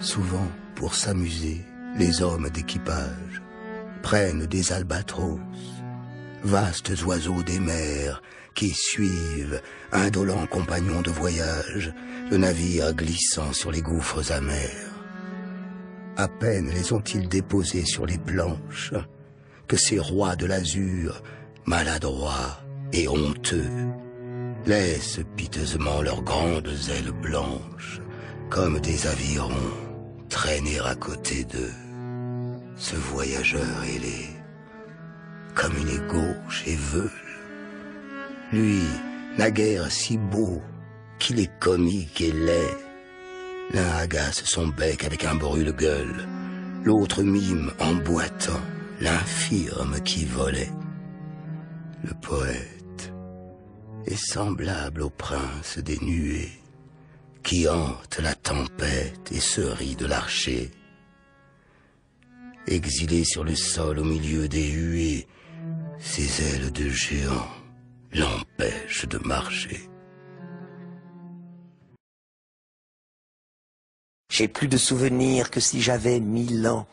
Souvent, pour s'amuser, les hommes d'équipage prennent des albatros, vastes oiseaux des mers qui suivent, indolents compagnons de voyage, le navire glissant sur les gouffres amers. À peine les ont-ils déposés sur les planches que ces rois de l'azur, maladroits et honteux, laissent piteusement leurs grandes ailes blanches comme des avirons traîner à côté d'eux ce voyageur ailé, comme une gauche et veule. Lui, naguère si beau qu'il est comique et laid. L'un agace son bec avec un brûle-gueule, l'autre mime en boitant l'infirme qui volait. Le poète est semblable au prince des nuées qui hante la tempête et se rit de l'archer. Exilé sur le sol au milieu des huées, ses ailes de géant l'empêchent de marcher. J'ai plus de souvenirs que si j'avais mille ans.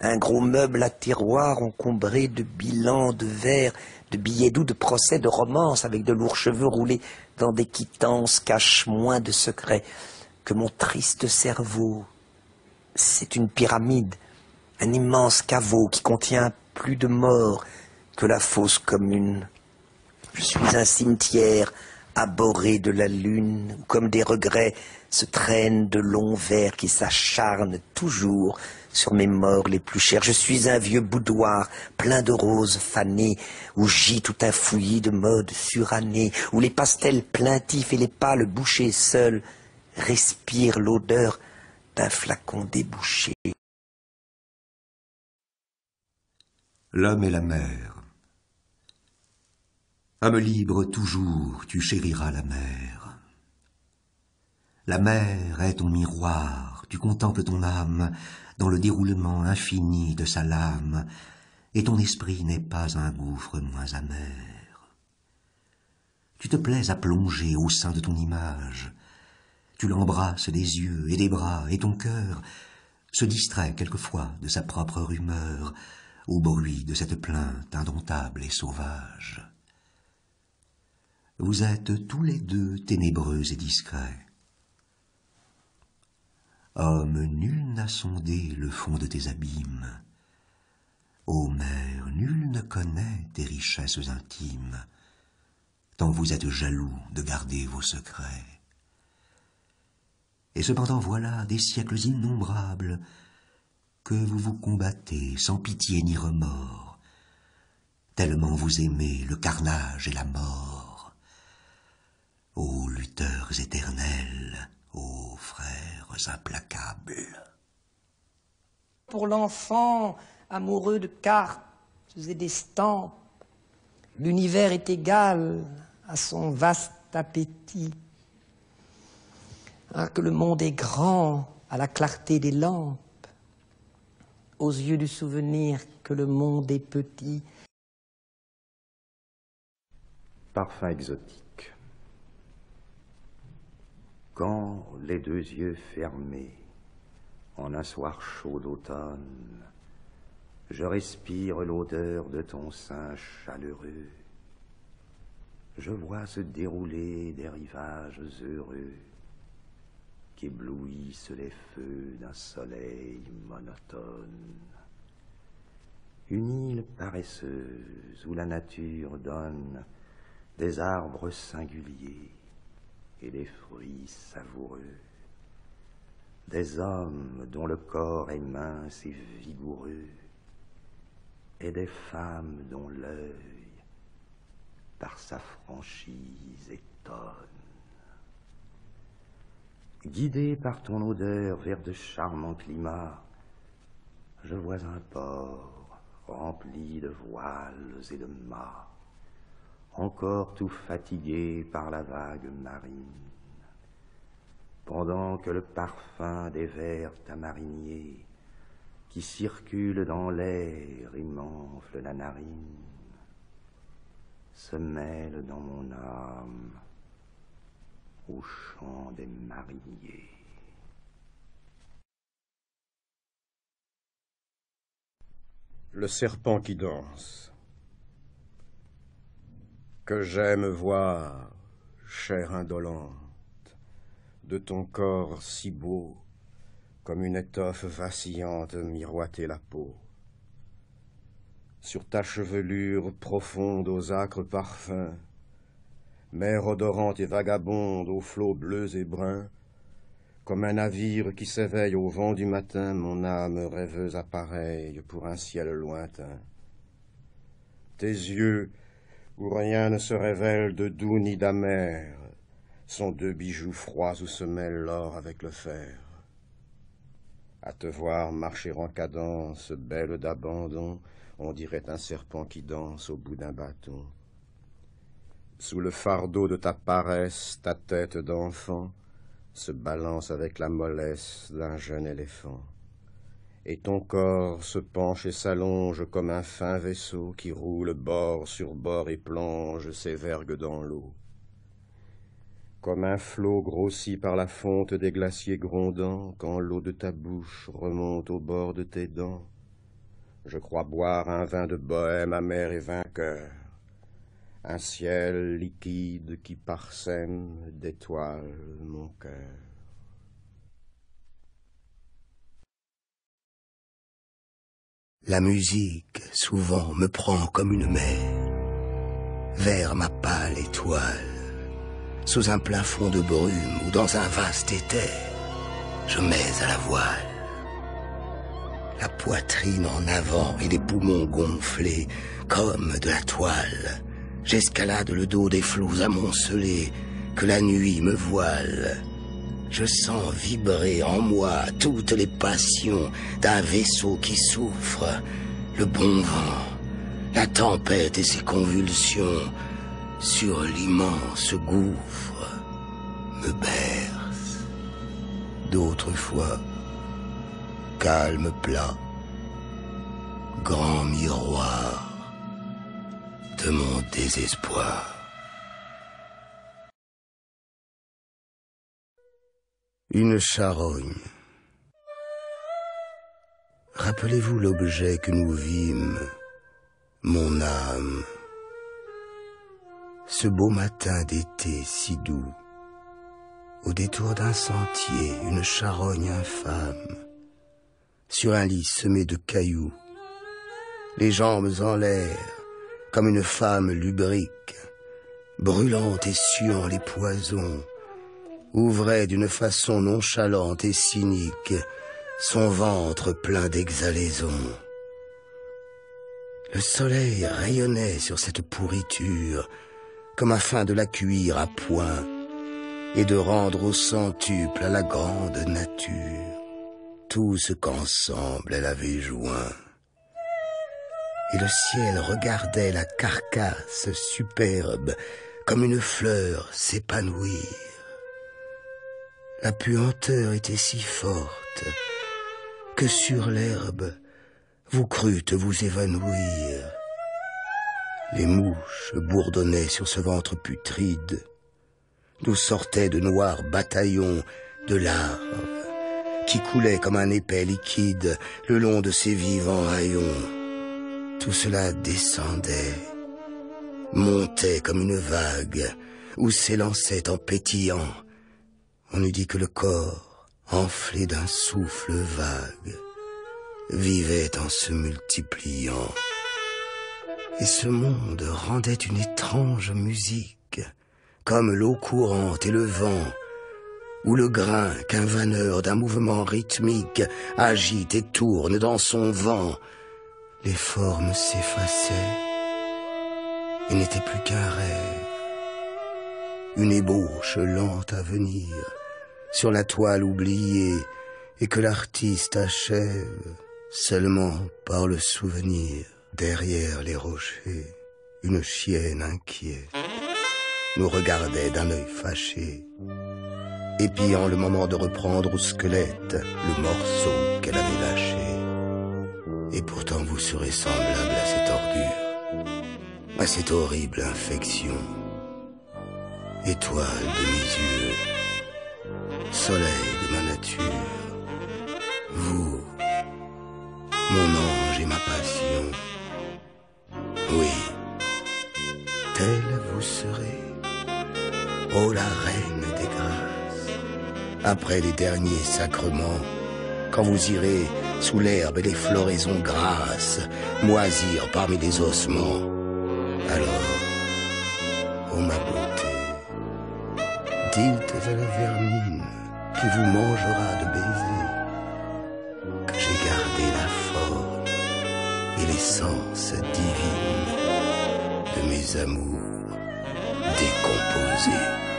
Un gros meuble à tiroir encombré de bilans, de verres, de billets doux, de procès, de romances, avec de lourds cheveux roulés dans des quittances, cache moins de secrets que mon triste cerveau. C'est une pyramide, un immense caveau qui contient plus de morts que la fosse commune. Je suis un cimetière abhorré de la lune, comme des regrets se traînent de longs vers qui s'acharnent toujours sur mes morts les plus chers. Je suis un vieux boudoir plein de roses fanées, où gît tout un fouillis de mode surannée, où les pastels plaintifs et les pâles bouchés seuls respirent l'odeur d'un flacon débouché. L'homme et la mer. Homme libre toujours, tu chériras la mer. La mer est ton miroir, tu contemples ton âme dans le déroulement infini de sa lame, et ton esprit n'est pas un gouffre moins amer. Tu te plais à plonger au sein de ton image, tu l'embrasses des yeux et des bras, et ton cœur se distrait quelquefois de sa propre rumeur au bruit de cette plainte indomptable et sauvage. Vous êtes tous les deux ténébreux et discrets. Homme, nul n'a sondé le fond de tes abîmes. Ô mère, nul ne connaît tes richesses intimes, tant vous êtes jaloux de garder vos secrets. Et cependant voilà des siècles innombrables que vous vous combattez sans pitié ni remords, tellement vous aimez le carnage et la mort. Ô lutteurs éternels, ô frères implacables. Pour l'enfant amoureux de cartes et d'estampes, l'univers est égal à son vaste appétit. Ah, que le monde est grand à la clarté des lampes, aux yeux du souvenir que le monde est petit. Parfum exotique. Quand les deux yeux fermés, en un soir chaud d'automne, je respire l'odeur de ton sein chaleureux, je vois se dérouler des rivages heureux qu'éblouissent les feux d'un soleil monotone. Une île paresseuse où la nature donne des arbres singuliers et des fruits savoureux, des hommes dont le corps est mince et vigoureux, et des femmes dont l'œil, par sa franchise, étonne. Guidé par ton odeur vers de charmants climats, je vois un port rempli de voiles et de mâts, encore tout fatigué par la vague marine. Pendant que le parfum des vers tamariniers qui circulent dans l'air et m'enfle la narine se mêle dans mon âme au chant des mariniers. Le serpent qui danse. Que j'aime voir, chair indolente, de ton corps si beau, comme une étoffe vacillante miroiter la peau. Sur ta chevelure profonde aux acres parfums, mer odorante et vagabonde aux flots bleus et bruns, comme un navire qui s'éveille au vent du matin, mon âme rêveuse appareille pour un ciel lointain. Tes yeux, où rien ne se révèle de doux ni d'amer, sont deux bijoux froids où se mêle l'or avec le fer. À te voir marcher en cadence, belle d'abandon, on dirait un serpent qui danse au bout d'un bâton. Sous le fardeau de ta paresse, ta tête d'enfant se balance avec la mollesse d'un jeune éléphant. Et ton corps se penche et s'allonge comme un fin vaisseau qui roule bord sur bord et plonge ses vergues dans l'eau comme un flot grossi par la fonte des glaciers grondants, quand l'eau de ta bouche remonte au bord de tes dents. Je crois boire un vin de bohème amer et vainqueur, un ciel liquide qui parsème d'étoiles mon cœur. La musique souvent me prend comme une mer vers ma pâle étoile sous un plafond de brume ou dans un vaste éther, je mets à la voile. La poitrine en avant et les poumons gonflés comme de la toile. J'escalade le dos des flots amoncelés que la nuit me voile. Je sens vibrer en moi toutes les passions d'un vaisseau qui souffre, le bon vent, la tempête et ses convulsions, sur l'immense gouffre me berce. D'autres fois, calme plat, grand miroir de mon désespoir. Une charogne. Rappelez-vous l'objet que nous vîmes, mon âme ce beau matin d'été si doux. Au détour d'un sentier, une charogne infâme, sur un lit semé de cailloux, les jambes en l'air, comme une femme lubrique, brûlante et suant les poisons, ouvrait d'une façon nonchalante et cynique son ventre plein d'exhalaisons. Le soleil rayonnait sur cette pourriture, comme afin de la cuire à point et de rendre au centuple à la grande nature tout ce qu'ensemble elle avait joint. Et le ciel regardait la carcasse superbe comme une fleur s'épanouir. La puanteur était si forte que sur l'herbe vous crûtes vous évanouir. Les mouches bourdonnaient sur ce ventre putride, d'où sortaient de noirs bataillons de larves qui coulaient comme un épais liquide le long de ces vivants haillons. Tout cela descendait, montait comme une vague, ou s'élançait en pétillant. On eût dit que le corps, enflé d'un souffle vague, vivait en se multipliant. Et ce monde rendait une étrange musique, comme l'eau courante et le vent, ou le grain qu'un vanneur d'un mouvement rythmique agite et tourne dans son vent. Les formes s'effaçaient et n'étaient plus qu'un rêve, une ébauche lente à venir sur la toile oubliée et que l'artiste achève seulement par le souvenir. Derrière les rochers, une chienne inquiète nous regardait d'un œil fâché, épiant le moment de reprendre au squelette le morceau qu'elle avait lâché. Et pourtant vous serez semblable à cette ordure, à cette horrible infection. Étoile de mes yeux, soleil de ma nature, vous, mon ange et ma passion. Oui, telle vous serez, ô la reine des grâces. Après les derniers sacrements, quand vous irez sous l'herbe et les floraisons grasses, moisir parmi les ossements, alors, dites à la vermine qui vous mangera de baisers que j'ai gardé la forme et l'essence divine de mes amours décomposés.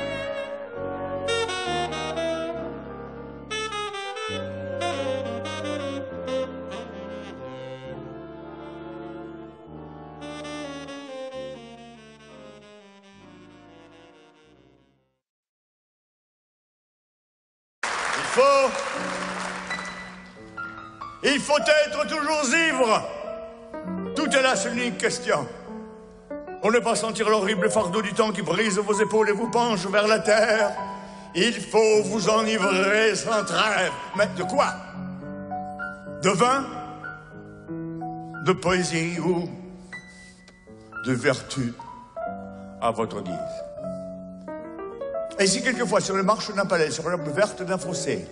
Il faut être toujours ivre. Tout est là, c'est l'unique question. Pour ne pas sentir l'horrible fardeau du temps qui brise vos épaules et vous penche vers la terre, il faut vous enivrer sans trêve. Mais de quoi? De vin? De poésie ou de vertu? À votre guise et si quelquefois sur les marches d'un palais, sur l'herbe verte d'un fossé,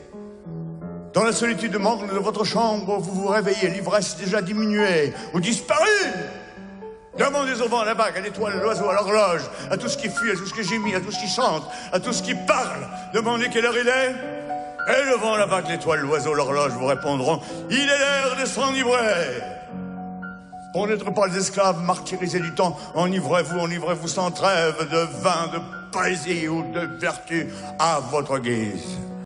dans la solitude morne de votre chambre, vous vous réveillez, l'ivresse déjà diminuée ou disparue, demandez au vent, à la bague, à l'étoile, l'oiseau, à l'horloge, à tout ce qui fuit, à tout ce qui gémit, à tout ce qui chante, à tout ce qui parle, demandez quelle heure il est. Et le vent, la vague, l'étoile, l'oiseau, l'horloge vous répondront, il est l'heure de s'enivrer. Pour n'être pas les esclaves martyrisés du temps, enivrez-vous, enivrez-vous sans trêve de vin, de ou de vertu à votre guise.